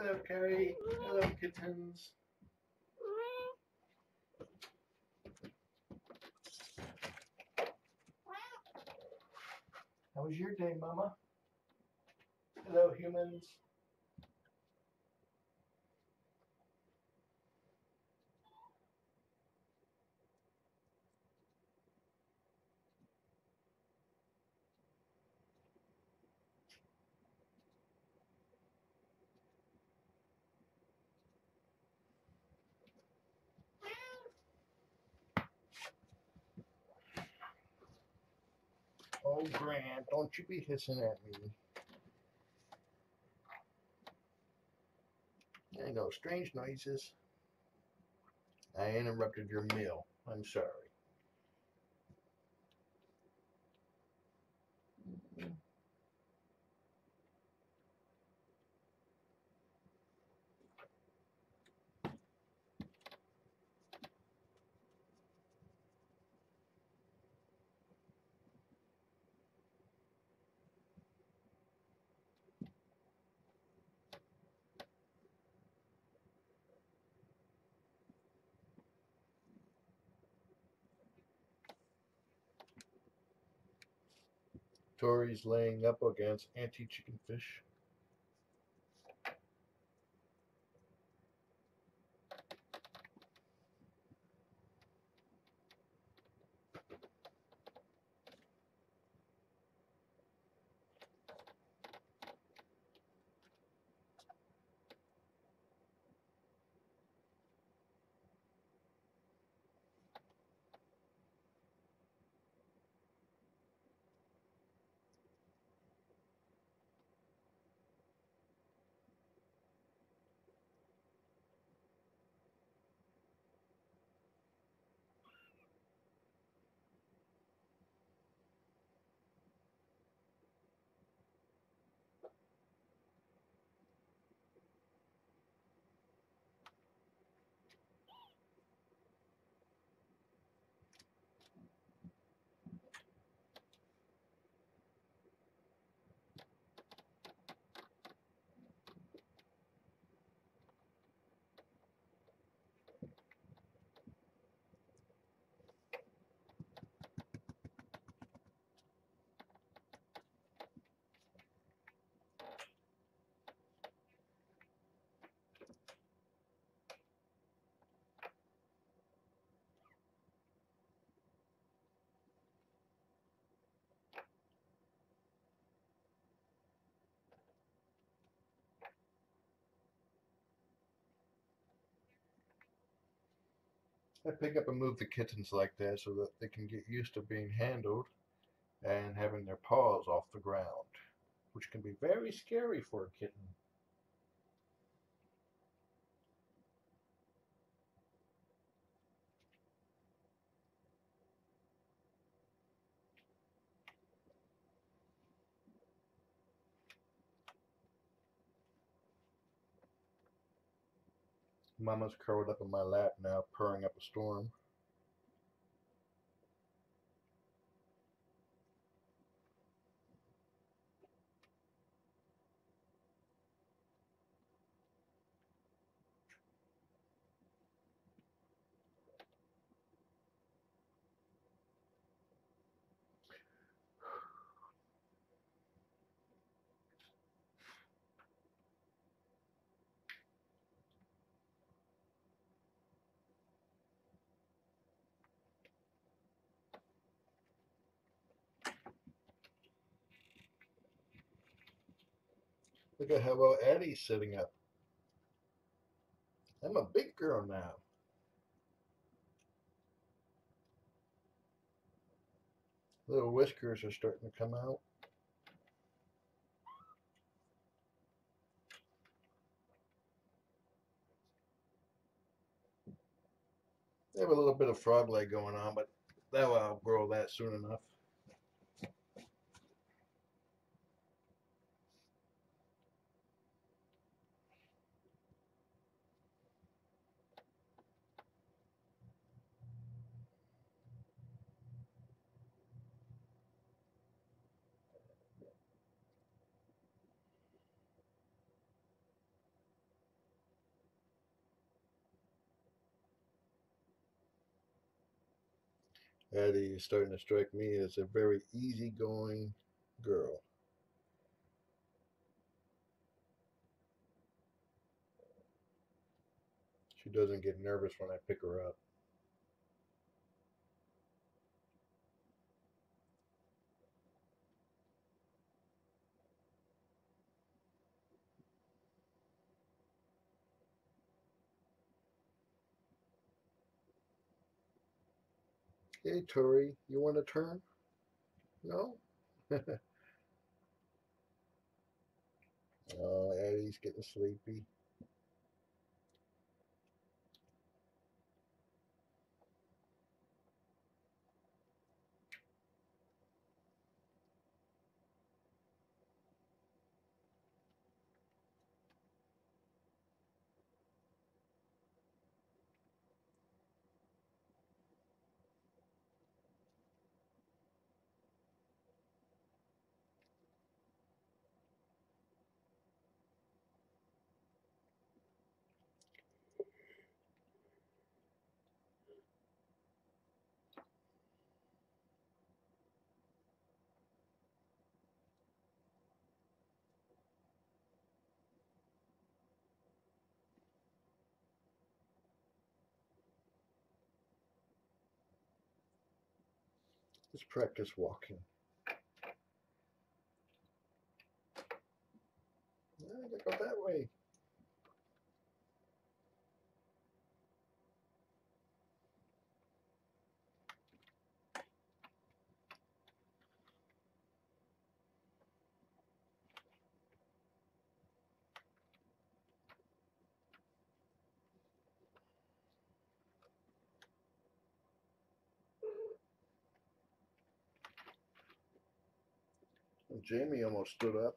Hello, Kari. Hello, kittens. How was your day, Mama? Hello, humans. Oh, Grant, don't you be hissing at me. There I know, strange noises. I interrupted your meal. I'm sorry. Tory's laying up against anti-chicken fish. I pick up and move the kittens like that so that they can get used to being handled and having their paws off the ground, which can be very scary for a kitten. Mama's curled up in my lap now, purring up a storm. Look at how well Addie's sitting up. I'm a big girl now. Little whiskers are starting to come out. They have a little bit of frog leg going on, but they'll outgrow that soon enough. Addie is starting to strike me as a very easygoing girl. She doesn't get nervous when I pick her up. Hey, Tory, you want to turn? No? oh, Addie's getting sleepy. Let's practice walking. Yeah, go that way. Jamie almost stood up.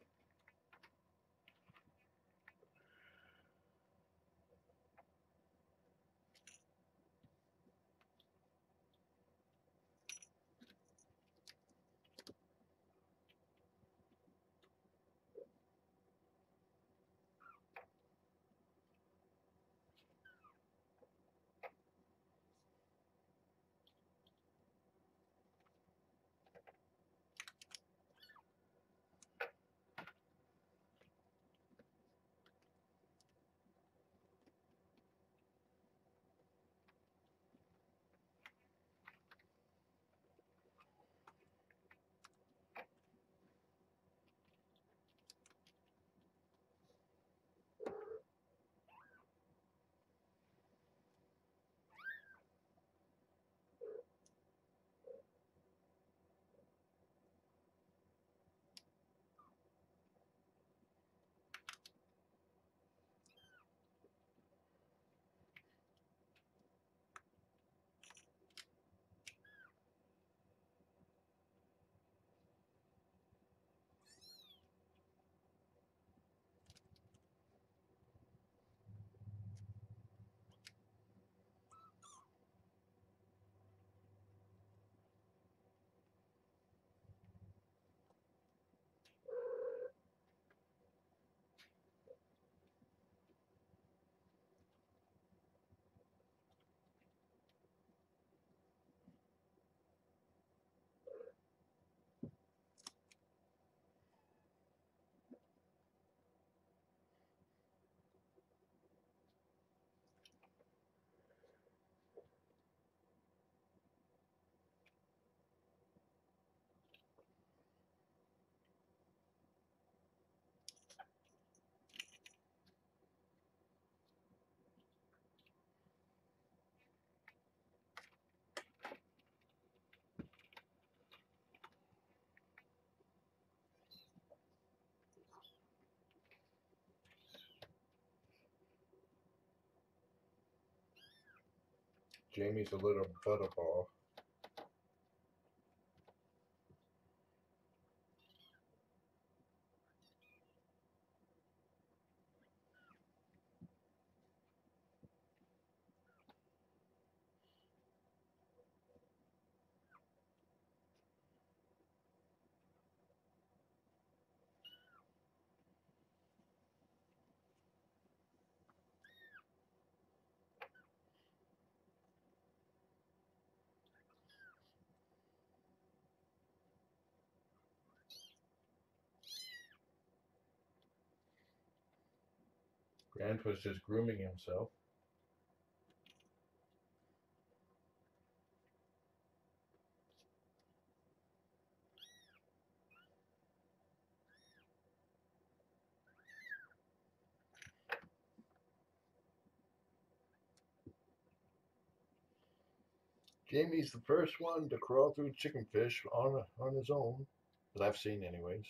Jamie's a little butterball. Grant was just grooming himself. Jamie's the first one to crawl through chicken fish on on his own, that I've seen, anyways.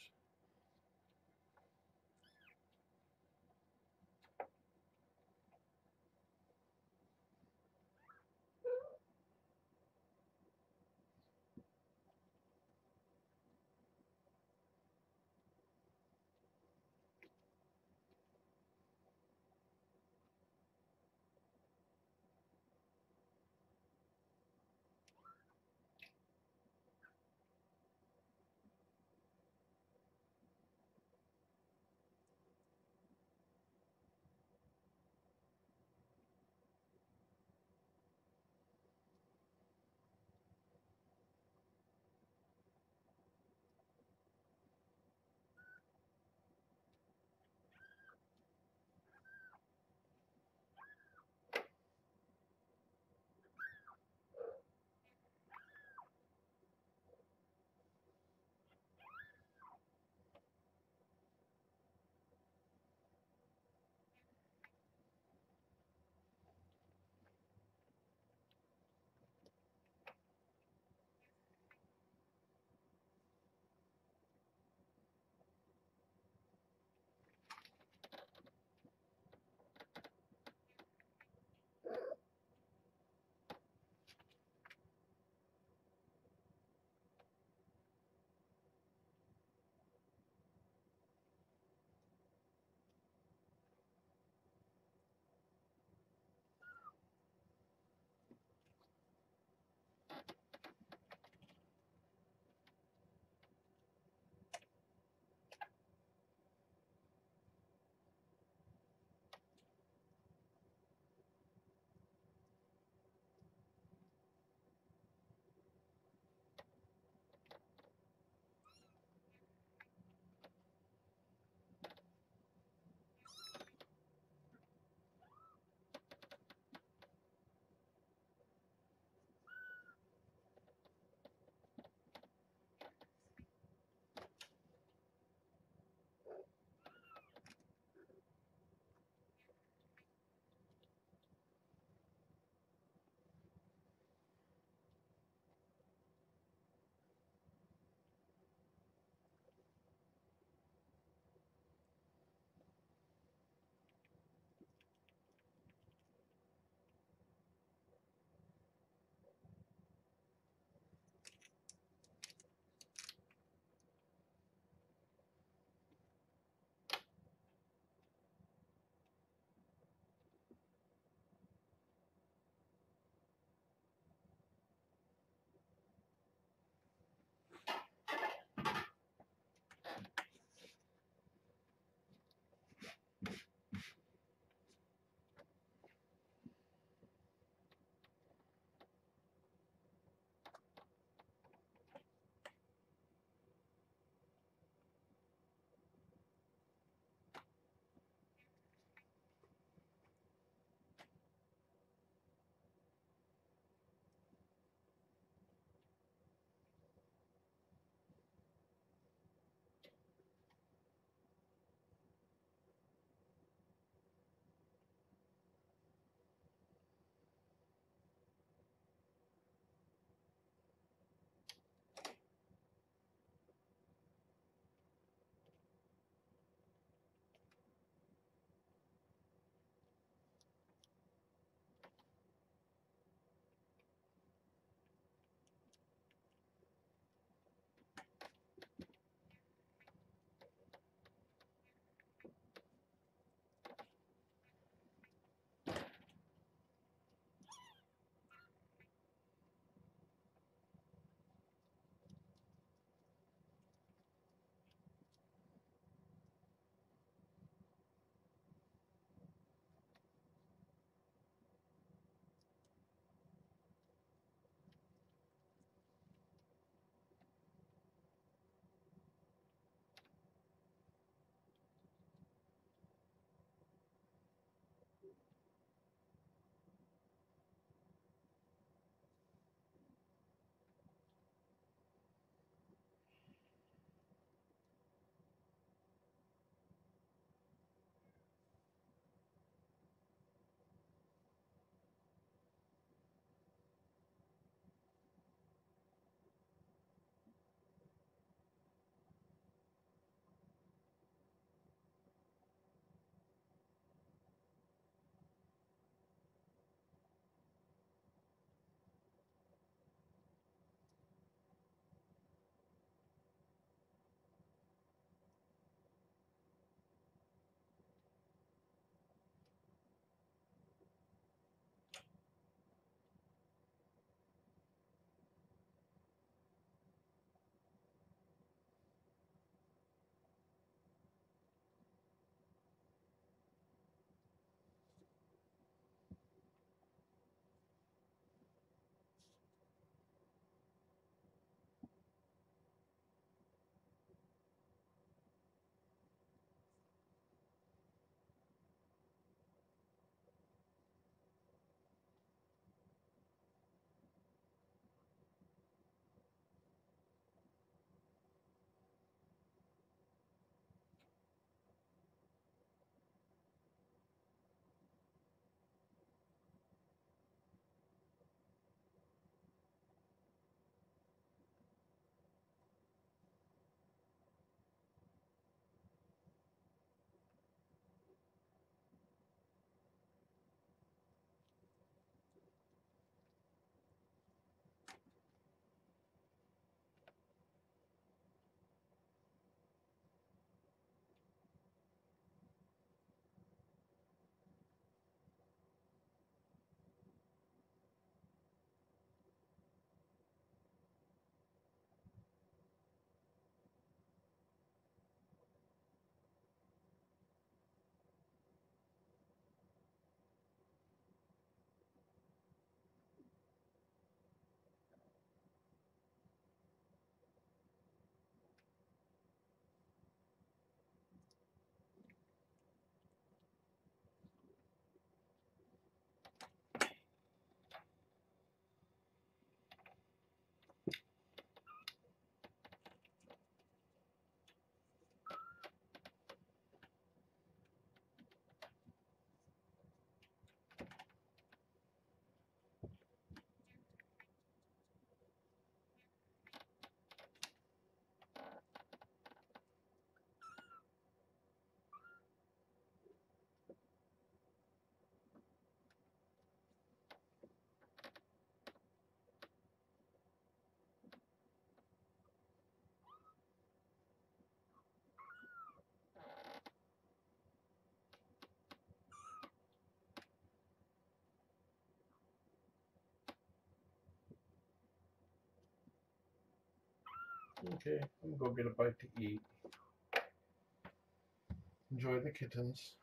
Okay, I'm gonna go get a bite to eat. Enjoy the kittens.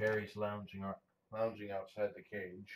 Kari's lounging, lounging outside the cage.